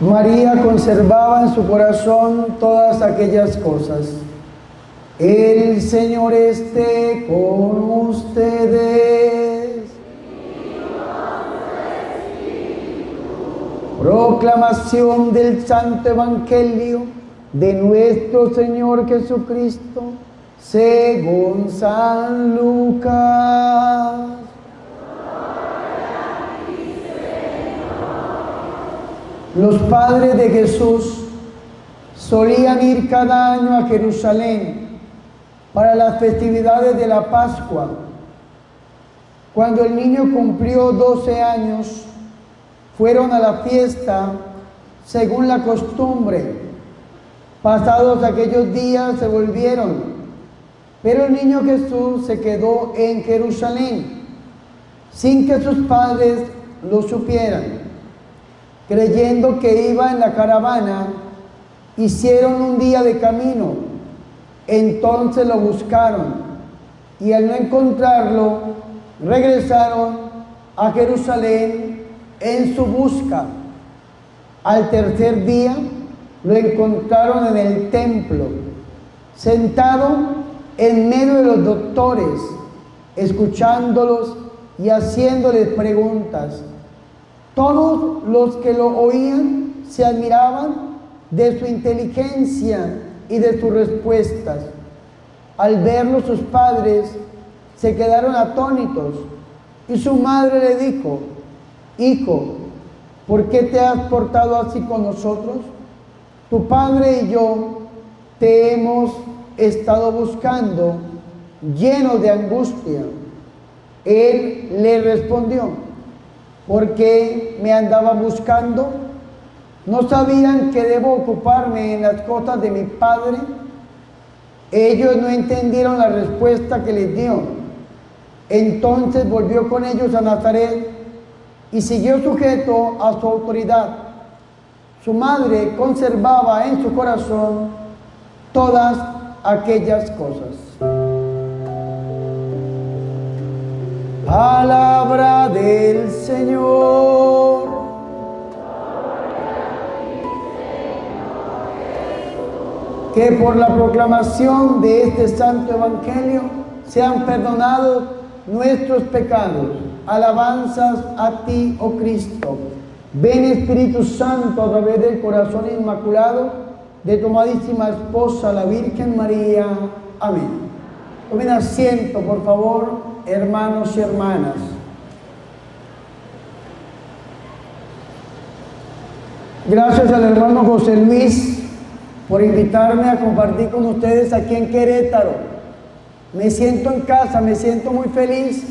María conservaba en su corazón todas aquellas cosas. El Señor esté con ustedes. Proclamación del Santo Evangelio de nuestro Señor Jesucristo según San Lucas. Los padres de Jesús solían ir cada año a Jerusalén para las festividades de la Pascua. Cuando el niño cumplió 12 años, fueron a la fiesta según la costumbre. Pasados aquellos días se volvieron, pero el niño Jesús se quedó en Jerusalén sin que sus padres lo supieran. Creyendo que iba en la caravana, hicieron un día de camino. Entonces lo buscaron y al no encontrarlo, regresaron a Jerusalén en su busca. Al tercer día lo encontraron en el templo, sentado en medio de los doctores, escuchándolos y haciéndoles preguntas. Todos los que lo oían se admiraban de su inteligencia y de sus respuestas. Al verlo sus padres se quedaron atónitos y su madre le dijo, Hijo, ¿por qué te has portado así con nosotros? Tu padre y yo te hemos estado buscando llenos de angustia. Él le respondió, ¿por qué me andaba buscando? ¿No sabían que debo ocuparme en las cosas de mi padre? Ellos no entendieron la respuesta que les dio. Entonces volvió con ellos a Nazaret y siguió sujeto a su autoridad. Su madre conservaba en su corazón todas aquellas cosas. Palabra del Señor. Que por la proclamación de este santo evangelio sean perdonados nuestros pecados alabanzas a ti, oh Cristo. Ven Espíritu Santo a través del corazón inmaculado de tu amadísima esposa, la Virgen María. Amén. Tomen asiento, por favor, hermanos y hermanas. Gracias al hermano José Luis por invitarme a compartir con ustedes aquí en Querétaro. Me siento en casa, me siento muy feliz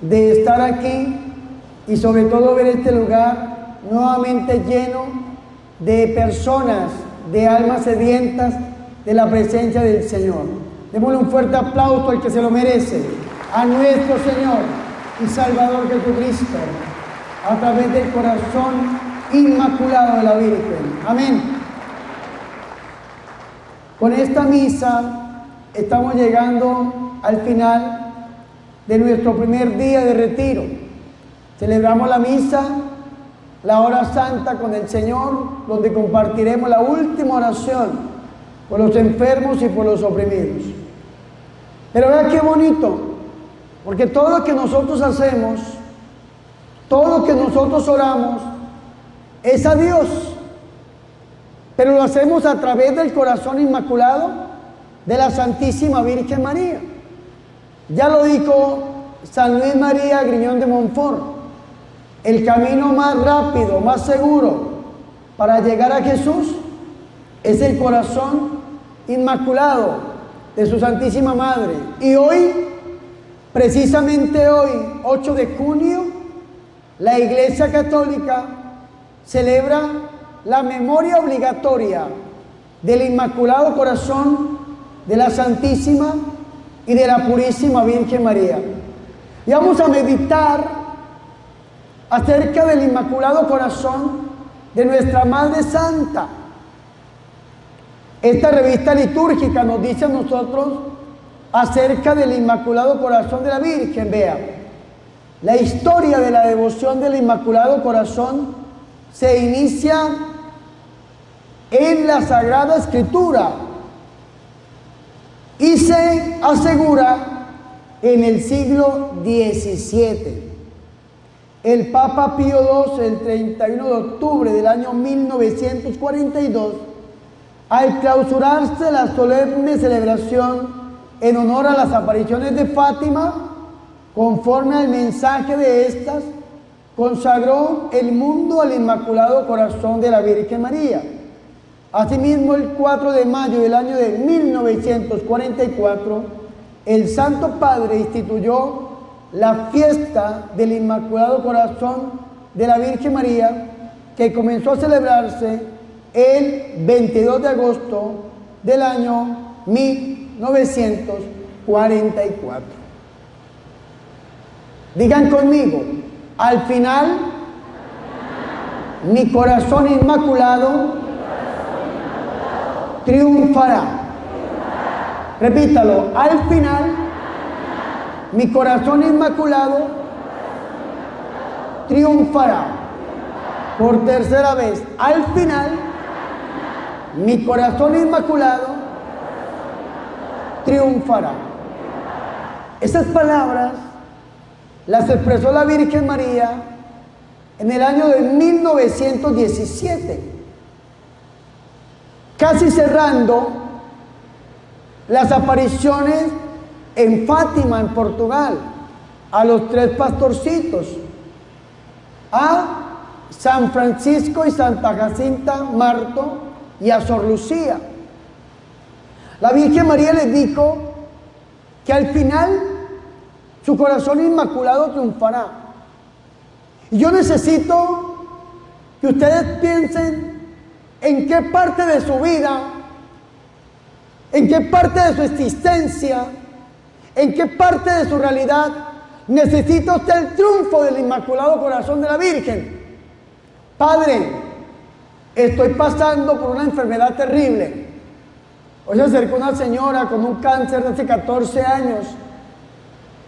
de estar aquí y sobre todo ver este lugar nuevamente lleno de personas, de almas sedientas de la presencia del Señor. Démosle un fuerte aplauso al que se lo merece, a nuestro Señor y Salvador Jesucristo, a través del corazón inmaculado de la Virgen. Amén. Con esta misa estamos llegando al final de nuestro primer día de retiro. Celebramos la misa, la hora santa con el Señor, donde compartiremos la última oración por los enfermos y por los oprimidos. Pero vea qué bonito, porque todo lo que nosotros hacemos, todo lo que nosotros oramos, es a Dios. Pero lo hacemos a través del corazón inmaculado de la Santísima Virgen María. Ya lo dijo San Luis María Griñón de Montfort, el camino más rápido, más seguro para llegar a Jesús es el corazón inmaculado de su Santísima Madre. Y hoy, precisamente hoy, 8 de junio, la Iglesia Católica celebra la memoria obligatoria del Inmaculado Corazón de la Santísima y de la Purísima Virgen María. Y vamos a meditar acerca del Inmaculado Corazón de nuestra Madre Santa. Esta revista litúrgica nos dice a nosotros acerca del Inmaculado Corazón de la Virgen. Vea, la historia de la devoción del Inmaculado Corazón se inicia en la Sagrada Escritura y se asegura en el siglo XVII. El Papa Pío II, el 31 de octubre del año 1942, al clausurarse la solemne celebración en honor a las apariciones de Fátima, conforme al mensaje de estas, consagró el mundo al Inmaculado Corazón de la Virgen María. Asimismo, el 4 de mayo del año de 1944, el Santo Padre instituyó la fiesta del Inmaculado Corazón de la Virgen María, que comenzó a celebrarse el 22 de agosto del año 1944. Digan conmigo, al final, mi corazón inmaculado triunfará. Repítalo, al final, mi corazón inmaculado triunfará. Por tercera vez, al final, mi corazón inmaculado triunfará. Esas palabras las expresó la Virgen María en el año de 1917, casi cerrando las apariciones en Fátima, en Portugal, a los tres pastorcitos, a San Francisco y Santa Jacinta Marto y a Sor Lucía. La Virgen María les dijo que al final su corazón inmaculado triunfará. Y yo necesito que ustedes piensen en qué parte de su vida, en qué parte de su existencia, en qué parte de su realidad necesita usted el triunfo del Inmaculado Corazón de la Virgen. Padre, estoy pasando por una enfermedad terrible. Hoy se acercó una señora con un cáncer de hace 14 años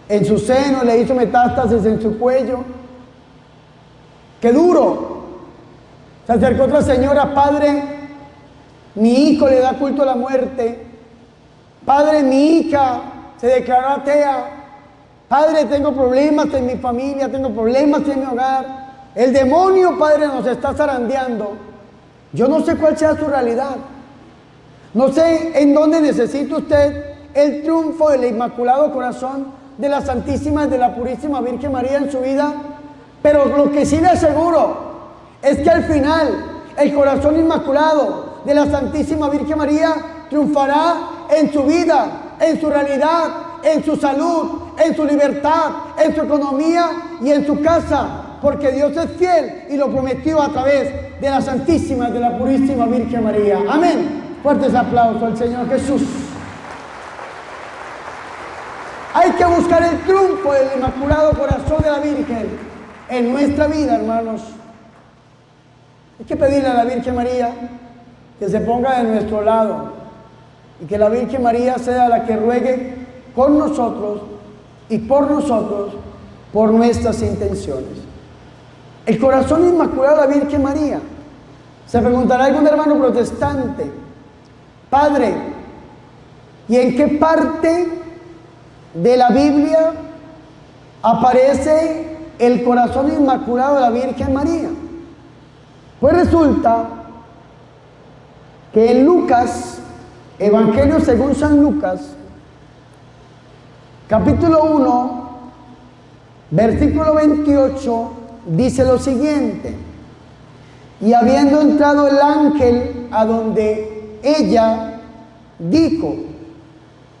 en su seno, le hizo metástasis en su cuello. ¡Qué duro! Se acercó otra señora, padre, mi hijo le da culto a la muerte. Padre, mi hija se declaró atea. Padre, tengo problemas en mi familia, tengo problemas en mi hogar. El demonio, Padre, nos está zarandeando. Yo no sé cuál sea su realidad. No sé en dónde necesita usted el triunfo del Inmaculado Corazón de la Santísima y de la Purísima Virgen María en su vida, pero lo que sí le aseguro es que al final el corazón inmaculado de la Santísima Virgen María triunfará en su vida, en su realidad, en su salud, en su libertad, en su economía y en su casa, porque Dios es fiel y lo prometió a través de la Santísima de la Purísima Virgen María. Amén. Fuertes aplausos al Señor Jesús. Hay que buscar el triunfo del Inmaculado Corazón de la Virgen en nuestra vida, hermanos. Hay que pedirle a la Virgen María que se ponga de nuestro lado y que la Virgen María sea la que ruegue con nosotros y por nosotros por nuestras intenciones. El corazón inmaculado de la Virgen María. Se preguntará algún hermano protestante, Padre, ¿y en qué parte de la Biblia aparece el corazón inmaculado de la Virgen María. Pues resulta que en Lucas, Evangelio según San Lucas, capítulo 1, versículo 28, dice lo siguiente, y habiendo entrado el ángel a donde ella dijo,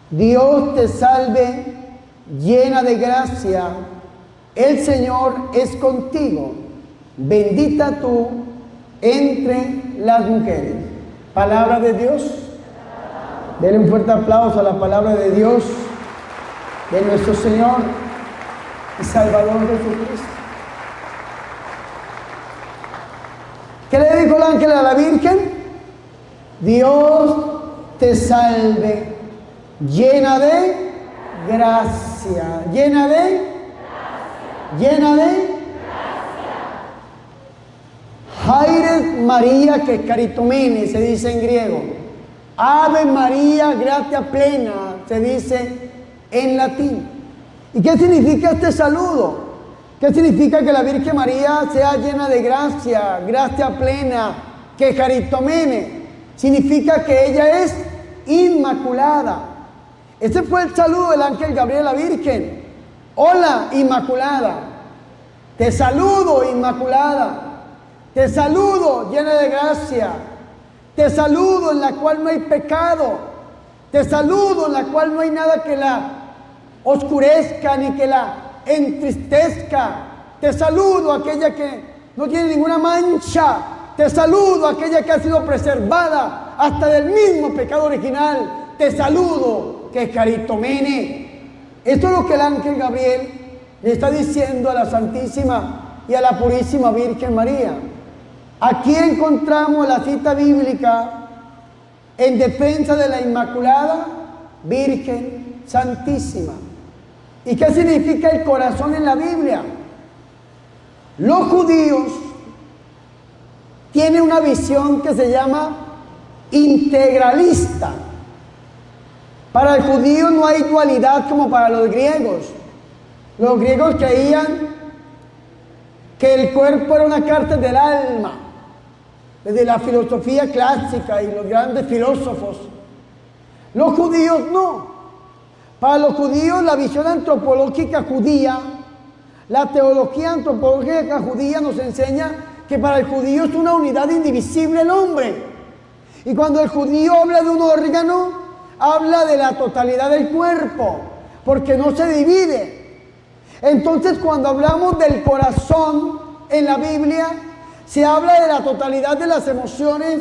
Dios te salve, llena de gracia, el Señor es contigo, bendita tú entre las mujeres. Palabra de Dios. Denle un fuerte aplauso a la palabra de Dios, de nuestro Señor y Salvador Jesucristo. ¿Qué le dijo el ángel a la Virgen? Dios te salve llena de gracia, llena de llena de Aires María que caritomene se dice en griego. Ave María, gracia plena, se dice en latín. ¿Y qué significa este saludo? ¿Qué significa que la Virgen María sea llena de gracia, gracia plena, que caritomene? Significa que ella es inmaculada. Ese fue el saludo del ángel Gabriel a la Virgen. Hola, inmaculada. Te saludo, inmaculada. Te saludo, llena de gracia. Te saludo en la cual no hay pecado. Te saludo en la cual no hay nada que la oscurezca ni que la entristezca. Te saludo aquella que no tiene ninguna mancha. Te saludo aquella que ha sido preservada hasta del mismo pecado original. Te saludo que caritomene. Esto es lo que el ángel Gabriel le está diciendo a la Santísima y a la Purísima Virgen María. Aquí encontramos la cita bíblica en defensa de la Inmaculada Virgen Santísima. ¿Y qué significa el corazón en la Biblia? Los judíos tienen una visión que se llama integralista. Para el judío no hay dualidad como para los griegos. Los griegos creían que el cuerpo era una carta del alma, desde la filosofía clásica y los grandes filósofos. Los judíos no. Para los judíos la visión antropológica judía, la teología antropológica judía nos enseña que para el judío es una unidad indivisible el hombre. Y cuando el judío habla de un órgano, habla de la totalidad del cuerpo, porque no se divide. Entonces cuando hablamos del corazón en la Biblia, se habla de la totalidad de las emociones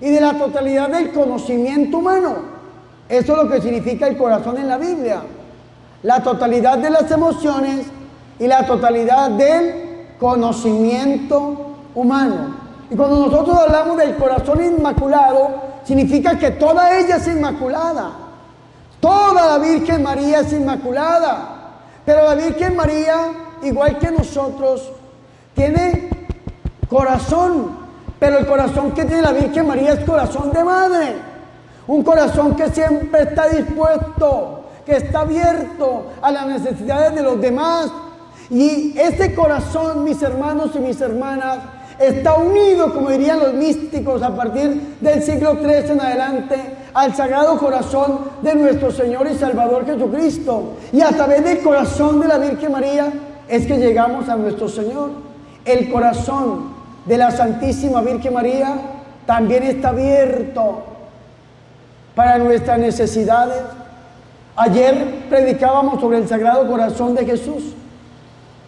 y de la totalidad del conocimiento humano. Eso es lo que significa el corazón en la Biblia. La totalidad de las emociones y la totalidad del conocimiento humano. Y cuando nosotros hablamos del corazón inmaculado, significa que toda ella es inmaculada. Toda la Virgen María es inmaculada. Pero la Virgen María, igual que nosotros, tiene corazón. Pero el corazón que tiene la Virgen María es corazón de madre. Un corazón que siempre está dispuesto, que está abierto a las necesidades de los demás. Y ese corazón, mis hermanos y mis hermanas, está unido, como dirían los místicos, a partir del siglo III en adelante, al Sagrado Corazón de nuestro Señor y Salvador Jesucristo. Y a través del corazón de la Virgen María es que llegamos a nuestro Señor. El corazón de la Santísima Virgen María también está abierto para nuestras necesidades. Ayer predicábamos sobre el Sagrado Corazón de Jesús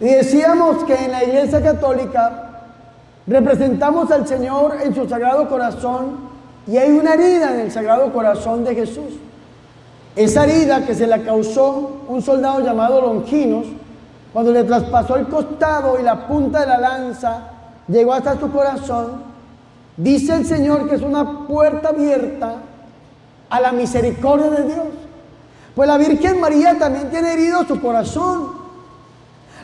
y decíamos que en la Iglesia Católica representamos al Señor en su Sagrado Corazón y hay una herida en el Sagrado Corazón de Jesús. Esa herida que se la causó un soldado llamado Longinos, cuando le traspasó el costado y la punta de la lanza llegó hasta su corazón, dice el Señor que es una puerta abierta a la misericordia de Dios. Pues la Virgen María también tiene herido su corazón.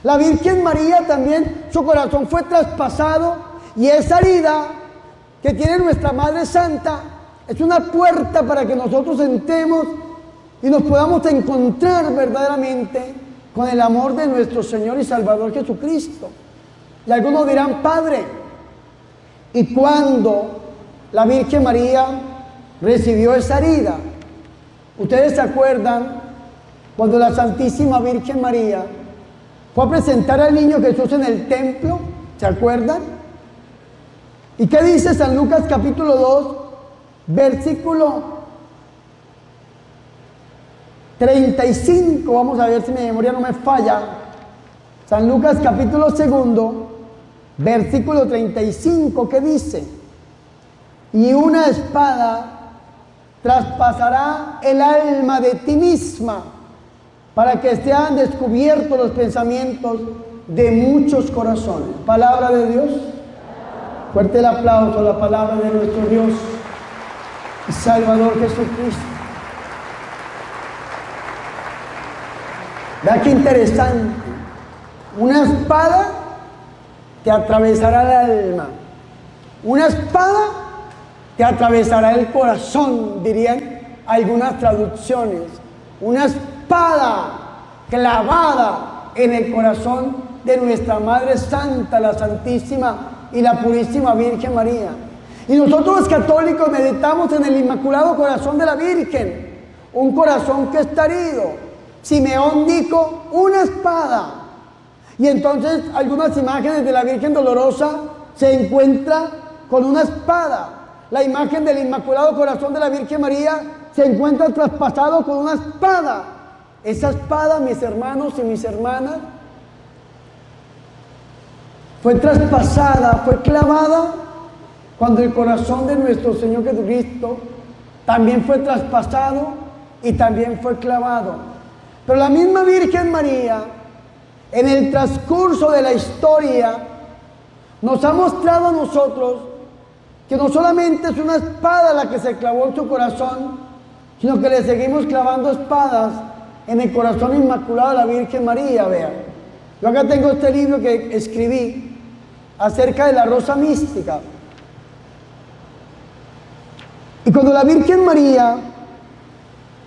La Virgen María también, su corazón fue traspasado y esa herida que tiene nuestra Madre Santa es una puerta para que nosotros entremos y nos podamos encontrar verdaderamente con el amor de nuestro Señor y Salvador Jesucristo. Y algunos dirán, Padre, ¿y cuando la Virgen María recibió esa herida. Ustedes se acuerdan cuando la Santísima Virgen María fue a presentar al niño Jesús en el templo, ¿se acuerdan? ¿Y qué dice San Lucas capítulo 2, versículo 35? Vamos a ver si mi memoria no me falla. San Lucas capítulo segundo, versículo 35, ¿qué dice? Y una espada traspasará el alma de ti misma para que sean descubiertos los pensamientos de muchos corazones. Palabra de Dios. Fuerte el aplauso a la palabra de nuestro Dios y Salvador Jesucristo. Vea qué interesante. Una espada que atravesará el alma. Una espada que atravesará el corazón, dirían algunas traducciones. Una espada clavada en el corazón de nuestra Madre Santa, la Santísima y la Purísima Virgen María. Y nosotros los católicos meditamos en el Inmaculado Corazón de la Virgen, un corazón que está herido. Simeón dijo, una espada. Y entonces algunas imágenes de la Virgen Dolorosa se encuentran con una espada. La imagen del Inmaculado Corazón de la Virgen María se encuentra traspasado con una espada. Esa espada, mis hermanos y mis hermanas, fue traspasada, fue clavada cuando el corazón de nuestro Señor Jesucristo también fue traspasado y también fue clavado. Pero la misma Virgen María, en el transcurso de la historia, nos ha mostrado a nosotros que no solamente es una espada la que se clavó en su corazón, sino que le seguimos clavando espadas en el corazón inmaculado de la Virgen María, vean. Yo acá tengo este libro que escribí acerca de la rosa mística. Y cuando la Virgen María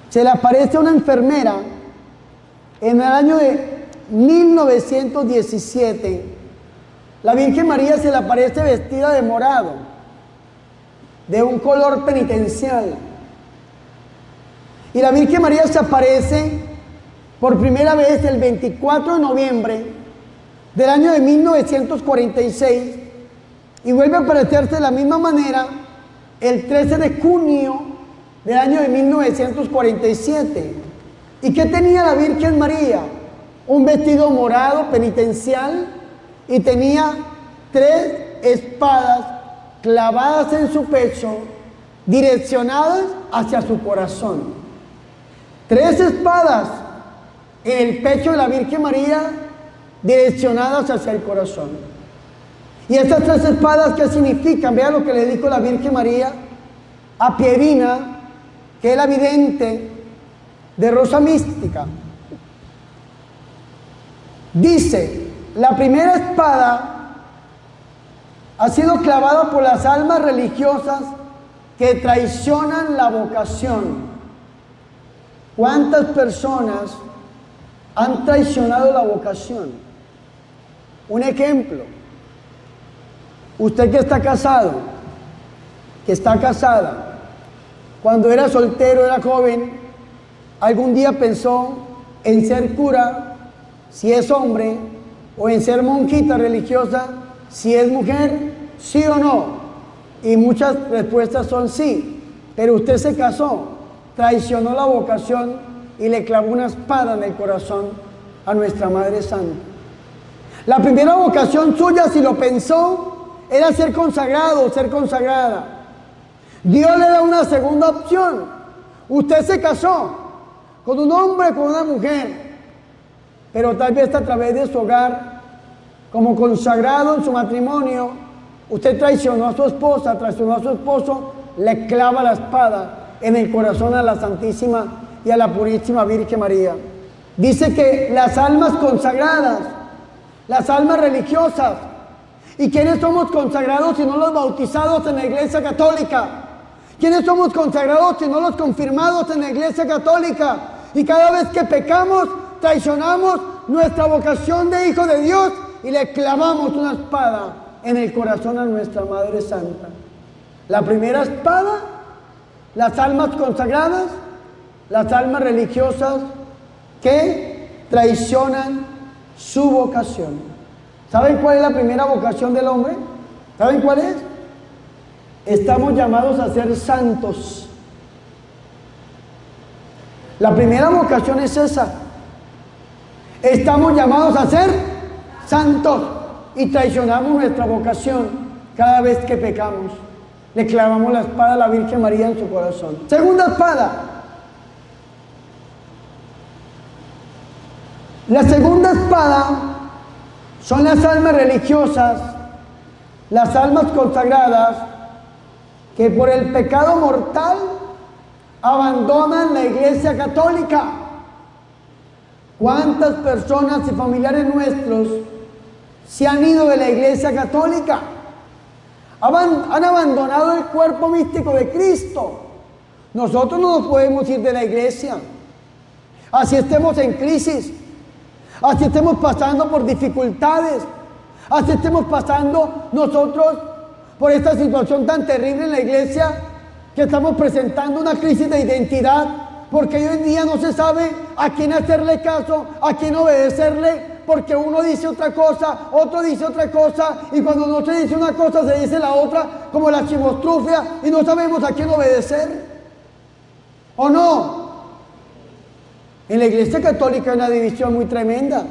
se le aparece a una enfermera en el año de 1917, la Virgen María se le aparece vestida de morado, de un color penitencial. Y la Virgen María se aparece por primera vez el 24 de noviembre del año de 1946 y vuelve a aparecerse de la misma manera el 13 de junio del año de 1947. ¿Y qué tenía la Virgen María? Un vestido morado penitencial y tenía tres espadas clavadas en su pecho, direccionadas hacia su corazón. Tres espadas en el pecho de la Virgen María, direccionadas hacia el corazón. Y estas tres espadas, ¿qué significan? Vean lo que le dijo la Virgen María a Pierina, que es la vidente de Rosa Mística. Dice, la primera espada ha sido clavada por las almas religiosas que traicionan la vocación. ¿Cuántas personas han traicionado la vocación? Un ejemplo, usted que está casado, que está casada, cuando era soltero, era joven, algún día pensó en ser cura si es hombre, o en ser monjita religiosa, si es mujer, sí o no. Y muchas respuestas son sí. Pero usted se casó, traicionó la vocación y le clavó una espada en el corazón a nuestra Madre Santa. La primera vocación suya, si lo pensó, era ser consagrado ser consagrada. Dios le da una segunda opción. Usted se casó con un hombre, con una mujer pero tal vez a través de su hogar, como consagrado en su matrimonio, usted traicionó a su esposa, traicionó a su esposo, le clava la espada en el corazón a la Santísima y a la Purísima Virgen María. Dice que las almas consagradas, las almas religiosas, ¿y quiénes somos consagrados si no los bautizados en la Iglesia Católica? ¿Quiénes somos consagrados si no los confirmados en la Iglesia Católica? Y cada vez que pecamos, traicionamos nuestra vocación de hijo de Dios y le clavamos una espada en el corazón a nuestra Madre Santa. La primera espada, las almas consagradas, las almas religiosas que traicionan su vocación. ¿Saben cuál es la primera vocación del hombre? ¿Saben cuál es? Estamos llamados a ser santos. La primera vocación es esa, Estamos llamados a ser santos y traicionamos nuestra vocación cada vez que pecamos. Le clavamos la espada a la Virgen María en su corazón. Segunda espada. La segunda espada son las almas religiosas, las almas consagradas que por el pecado mortal abandonan la iglesia católica ¿Cuántas personas y familiares nuestros se han ido de la iglesia católica? han abandonado el cuerpo místico de Cristo. Nosotros no nos podemos ir de la iglesia. Así estemos en crisis, así estemos pasando por dificultades, así estemos pasando nosotros por esta situación tan terrible en la iglesia que estamos presentando una crisis de identidad, porque hoy en día no se sabe a quién hacerle caso, a quién obedecerle, porque uno dice otra cosa, otro dice otra cosa, y cuando no se dice una cosa se dice la otra, como la chimostrufia, y no sabemos a quién obedecer. ¿O no? En la iglesia católica hay una división muy tremenda.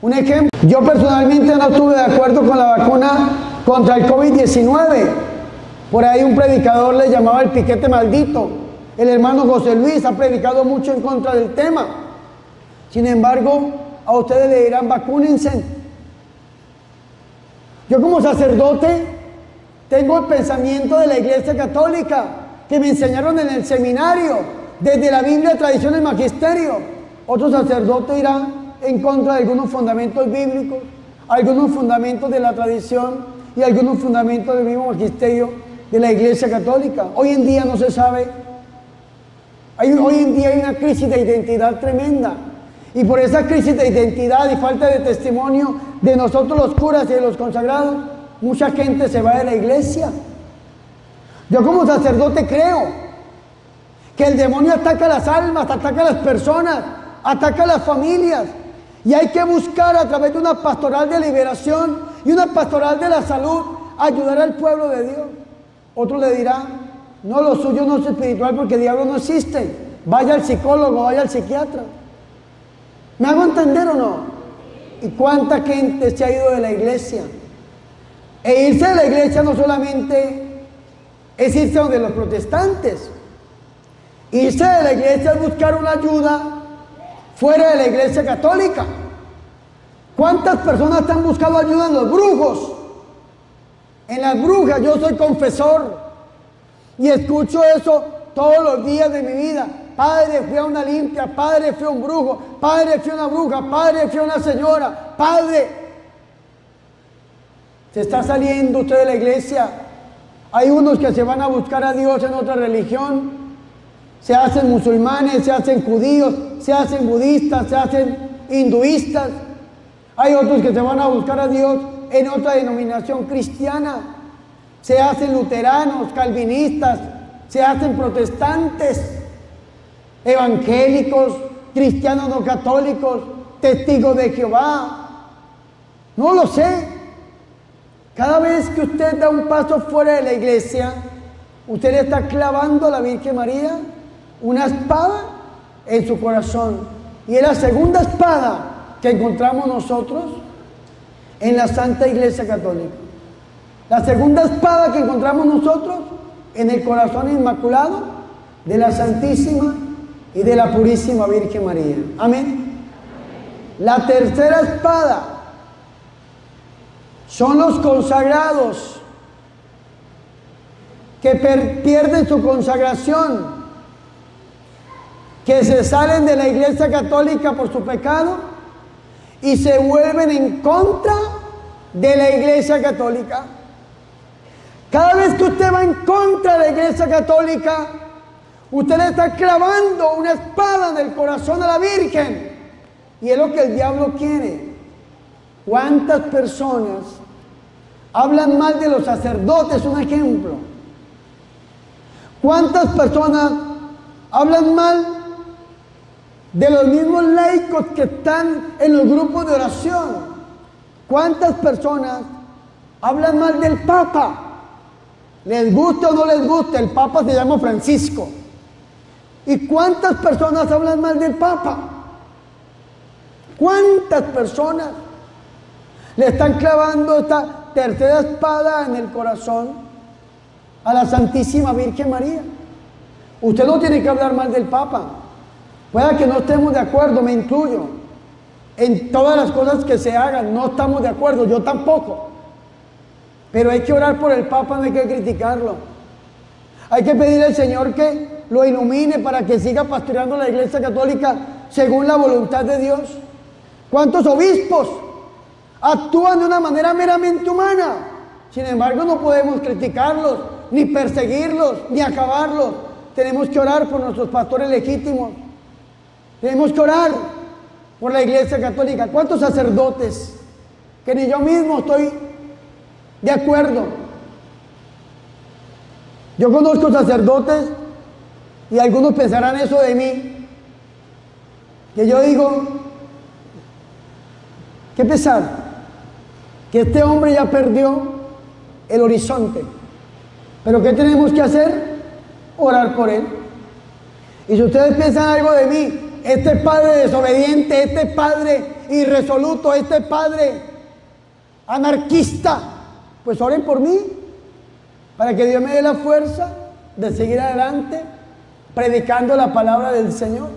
Un ejemplo, yo personalmente no estuve de acuerdo con la vacuna contra el COVID-19. Por ahí un predicador le llamaba el piquete maldito. El hermano José Luis ha predicado mucho en contra del tema. Sin embargo, a ustedes le dirán vacúnense. Yo como sacerdote tengo el pensamiento de la iglesia católica que me enseñaron en el seminario, desde la Biblia, tradición y magisterio. Otro sacerdote irá en contra de algunos fundamentos bíblicos, algunos fundamentos de la tradición y algunos fundamentos del mismo magisterio de la iglesia católica. Hoy en día no se sabe, hoy en día hay una crisis de identidad tremenda. Y por esa crisis de identidad y falta de testimonio de nosotros los curas y de los consagrados, mucha gente se va de la iglesia. Yo como sacerdote creo que el demonio ataca las almas, ataca las personas, ataca las familias. Y hay que buscar a través de una pastoral de liberación y una pastoral de la salud ayudar al pueblo de Dios. Otro le dirá, no, lo suyo no es espiritual porque el diablo no existe. Vaya al psicólogo, vaya al psiquiatra. ¿Me hago entender o no? ¿Y cuánta gente se ha ido de la iglesia? E irse de la iglesia no solamente es irse de los protestantes. Irse de la iglesia es buscar una ayuda fuera de la iglesia católica. ¿Cuántas personas te han buscado ayuda en los brujos? En las brujas, yo soy confesor y escucho eso todos los días de mi vida. Padre, fui a una limpia, padre, fui a un brujo, padre, fui a una bruja, padre, fui a una señora, padre. Se está saliendo usted de la iglesia hay unos que se van a buscar a Dios en otra religión, se hacen musulmanes, se hacen judíos, se hacen budistas, se hacen hinduistas. Hay otros que se van a buscar a Dios en otra denominación cristiana, se hacen luteranos, calvinistas, se hacen protestantes, evangélicos, cristianos no católicos, testigos de Jehová. No lo sé. Cada vez que usted da un paso fuera de la iglesia, usted le está clavando a la Virgen María una espada en su corazón. Y es la segunda espada que encontramos nosotros en la Santa Iglesia Católica. La segunda espada que encontramos nosotros en el corazón inmaculado de la Santísima y de la Purísima Virgen María. Amén. La tercera espada son los consagrados que pierden su consagración, que se salen de la iglesia católica por su pecado y se vuelven en contra de la iglesia católica. Cada vez que usted va en contra de la iglesia católica, usted le está clavando una espada en el corazón a la Virgen. Y es lo que el diablo quiere. ¿Cuántas personas hablan mal de los sacerdotes? Un ejemplo. ¿Cuántas personas hablan mal de los mismos laicos que están en los grupos de oración? ¿Cuántas personas hablan mal del Papa? ¿Les gusta o no les gusta? El Papa se llama Francisco. ¿Y cuántas personas hablan mal del Papa? ¿Cuántas personas? Le están clavando esta tercera espada en el corazón a la Santísima Virgen María. Usted no tiene que hablar mal del Papa. Pueda que no estemos de acuerdo, me incluyo. En todas las cosas que se hagan, no estamos de acuerdo, yo tampoco. Pero hay que orar por el Papa, no hay que criticarlo. Hay que pedir al Señor que lo ilumine para que siga pastoreando la Iglesia Católica según la voluntad de Dios. ¿Cuántos obispos actúan de una manera meramente humana. Sin embargo, no podemos criticarlos, ni perseguirlos, ni acabarlos. Tenemos que orar por nuestros pastores legítimos. Tenemos que orar por la iglesia católica. ¿Cuántos sacerdotes? Que ni yo mismo estoy de acuerdo. Yo conozco sacerdotes y algunos pensarán eso de mí. Que yo digo, qué pesar, que este hombre ya perdió el horizonte. Pero ¿qué tenemos que hacer? Orar por él. Y si ustedes piensan algo de mí, este padre desobediente, este padre irresoluto, este padre anarquista, pues oren por mí, para que Dios me dé la fuerza de seguir adelante predicando la palabra del Señor.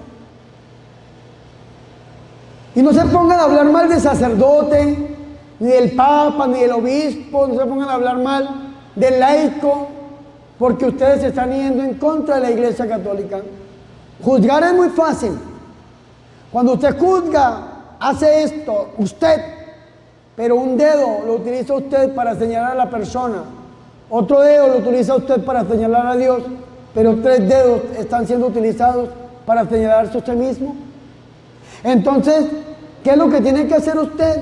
Y no se pongan a hablar mal del sacerdote, ni del papa, ni del obispo, no se pongan a hablar mal del laico, porque ustedes se están yendo en contra de la iglesia católica. Juzgar es muy fácil. Cuando usted juzga, hace esto, usted, pero un dedo lo utiliza usted para señalar a la persona, otro dedo lo utiliza usted para señalar a Dios, pero tres dedos están siendo utilizados para señalarse usted mismo. Entonces, ¿qué es lo que tiene que hacer usted?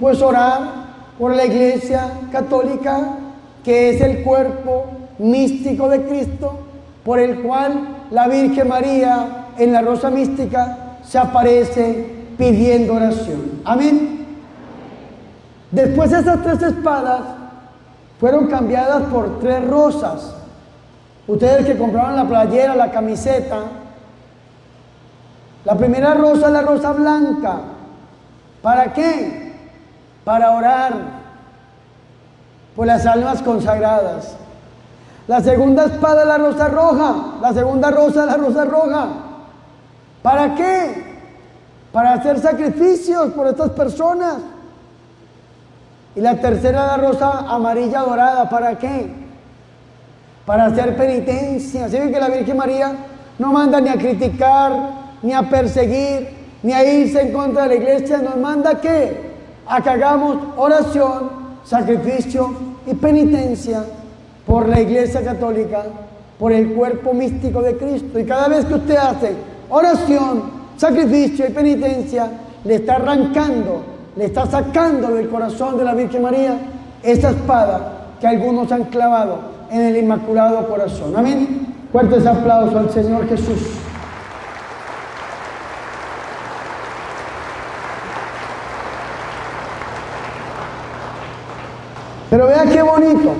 Pues orar por la iglesia católica, que es el cuerpo místico de Cristo, por el cual la Virgen María en la rosa mística se aparece pidiendo oración. Amén. Después esas tres espadas fueron cambiadas por tres rosas. Ustedes que compraron la playera, la camiseta, la primera rosa es la rosa blanca. ¿Para qué? Para orar por las almas consagradas. La segunda espada es la rosa roja. La segunda rosa es la rosa roja. ¿Para qué? Para hacer sacrificios por estas personas. Y la tercera, la rosa amarilla dorada, ¿para qué? Para hacer penitencia. Así que la Virgen María no manda ni a criticar, ni a perseguir, ni a irse en contra de la iglesia. Nos manda qué? A que hagamos oración, sacrificio y penitencia por la iglesia católica, por el cuerpo místico de Cristo. Y cada vez que usted hace oración, sacrificio y penitencia, le está arrancando, le está sacando del corazón de la Virgen María esa espada que algunos han clavado en el Inmaculado Corazón. Amén. Fuertes aplausos al Señor Jesús. Pero vea qué bonito.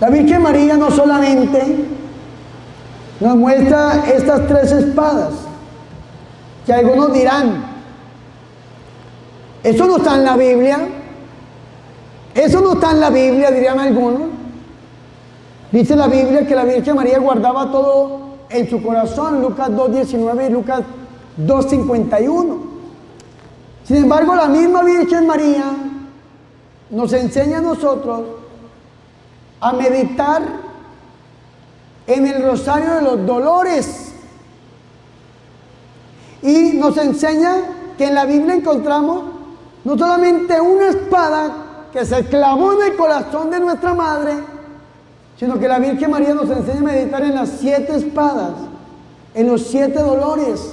La Virgen María no solamente nos muestra estas tres espadas, que algunos dirán, eso no está en la Biblia, eso no está en la Biblia, dirían algunos. Dice la Biblia que la Virgen María guardaba todo en su corazón, Lucas 2.19 y Lucas 2.51. Sin embargo, la misma Virgen María nos enseña a nosotros a meditar en el rosario de los dolores. Y nos enseña que en la Biblia encontramos no solamente una espada que se clavó en el corazón de nuestra madre, sino que la Virgen María nos enseña a meditar en las siete espadas, en los siete dolores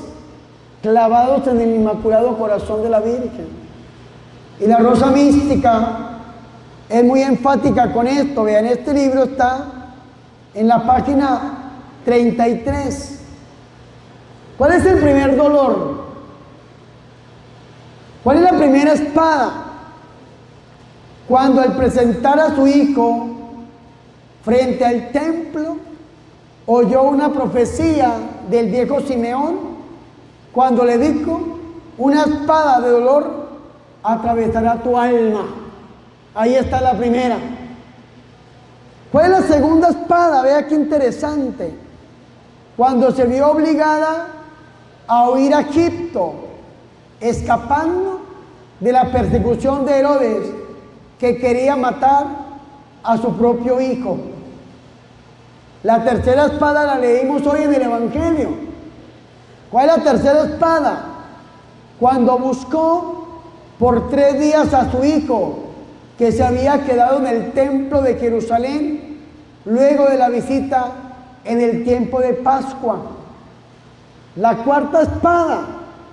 clavados en el inmaculado corazón de la Virgen. Y la rosa mística es muy enfática con esto. Vean, este libro está en la página 33. ¿Cuál es el primer dolor? ¿Cuál es la primera espada? Cuando al presentar a su hijo frente al templo, oyó una profecía del viejo Simeón, cuando le dijo, una espada de dolor atravesará tu alma. Ahí está la primera. Fue la segunda espada, vea qué interesante, cuando se vio obligada a huir a Egipto, escapando de la persecución de Herodes, que quería matar a su propio hijo. La tercera espada la leímos hoy en el Evangelio. ¿Cuál es la tercera espada? Cuando buscó por tres días a su hijo que se había quedado en el templo de Jerusalén luego de la visita en el tiempo de Pascua. La cuarta espada,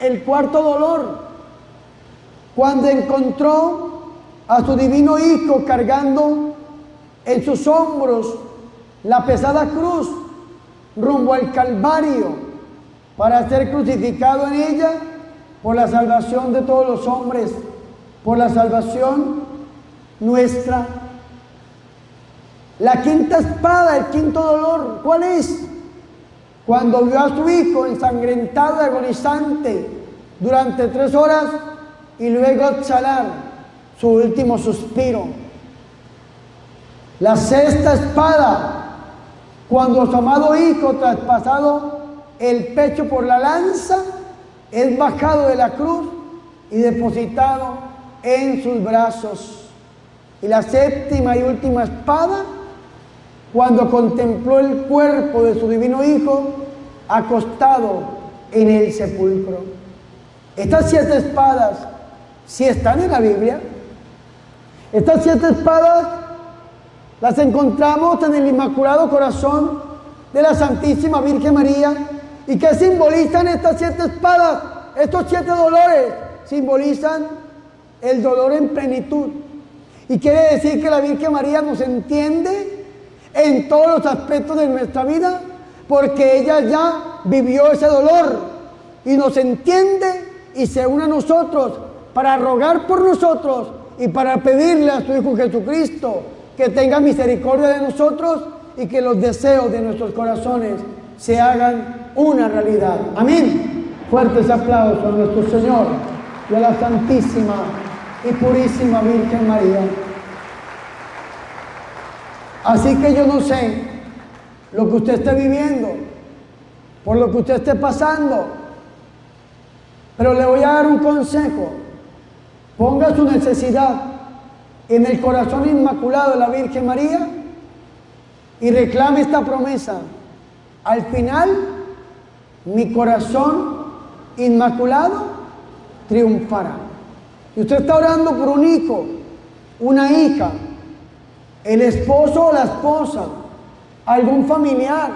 el cuarto dolor, cuando encontró a su divino Hijo cargando en sus hombros la pesada cruz rumbo al Calvario para ser crucificado en ella por la salvación de todos los hombres, por la salvación nuestra. La quinta espada, el quinto dolor, ¿cuál es? Cuando vio a su hijo ensangrentado, agonizante, durante tres horas y luego exhalar su último suspiro. La sexta espada, cuando su amado hijo traspasado el pecho por la lanza, es bajado de la cruz y depositado en sus brazos. Y la séptima y última espada, cuando contempló el cuerpo de su divino Hijo acostado en el sepulcro. Estas siete espadas, si están en la Biblia, estas siete espadas las encontramos en el Inmaculado Corazón de la Santísima Virgen María ¿Y qué simbolizan estas siete espadas? Estos siete dolores simbolizan el dolor en plenitud. Y quiere decir que la Virgen María nos entiende en todos los aspectos de nuestra vida, porque ella ya vivió ese dolor y nos entiende y se une a nosotros para rogar por nosotros y para pedirle a su Hijo Jesucristo que tenga misericordia de nosotros y que los deseos de nuestros corazones se hagan una realidad. Amén. Fuertes aplausos a nuestro Señor y a la Santísima y Purísima Virgen María. Así que yo no sé lo que usted esté viviendo, por lo que usted esté pasando, pero le voy a dar un consejo. Ponga su necesidad en el corazón inmaculado de la Virgen María y reclame esta promesa. Al final mi corazón inmaculado triunfará. Y usted está orando por un hijo, una hija, el esposo o la esposa, algún familiar,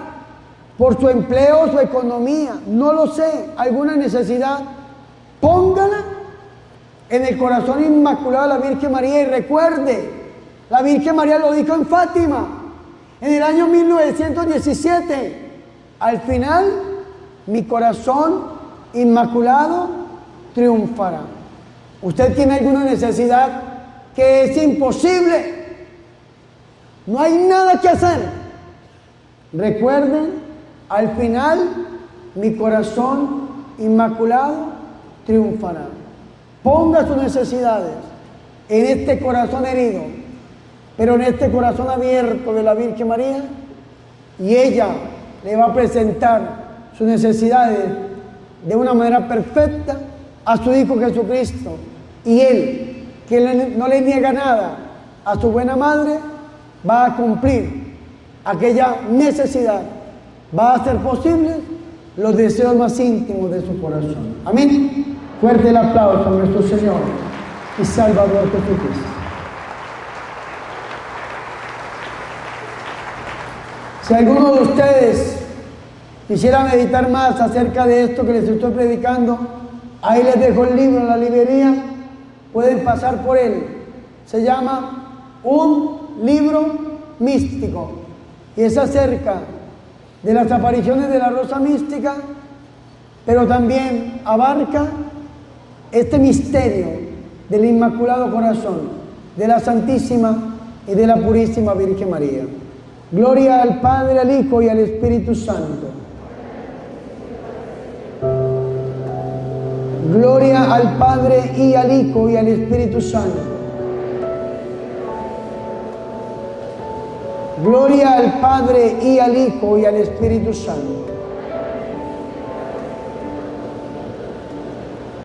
por su empleo, su economía, no lo sé, alguna necesidad, póngala en el corazón inmaculado de la Virgen María y recuerde, la Virgen María lo dijo en Fátima, en el año 1917, al final mi corazón inmaculado triunfará. Usted tiene alguna necesidad que es imposible. No hay nada que hacer. Recuerden, al final mi corazón inmaculado triunfará. Ponga sus necesidades en este corazón herido, pero en este corazón abierto de la Virgen María, y ella le va a presentar sus necesidades de una manera perfecta a su Hijo Jesucristo. Y Él, que no le niega nada a su buena madre, va a cumplir aquella necesidad, va a hacer posible los deseos más íntimos de su corazón. Amén. Fuerte el aplauso a nuestro Señor y Salvador Jesucristo. Si alguno de ustedes quisiera meditar más acerca de esto que les estoy predicando, ahí les dejo el libro en la librería, pueden pasar por él. Se llama Un libro místico y es acerca de las apariciones de la rosa mística, pero también abarca este misterio del Inmaculado Corazón, de la Santísima y de la Purísima Virgen María. Gloria al Padre, al Hijo y al Espíritu Santo Gloria al Padre y al Hijo y al Espíritu Santo. Gloria al Padre y al Hijo y al Espíritu Santo.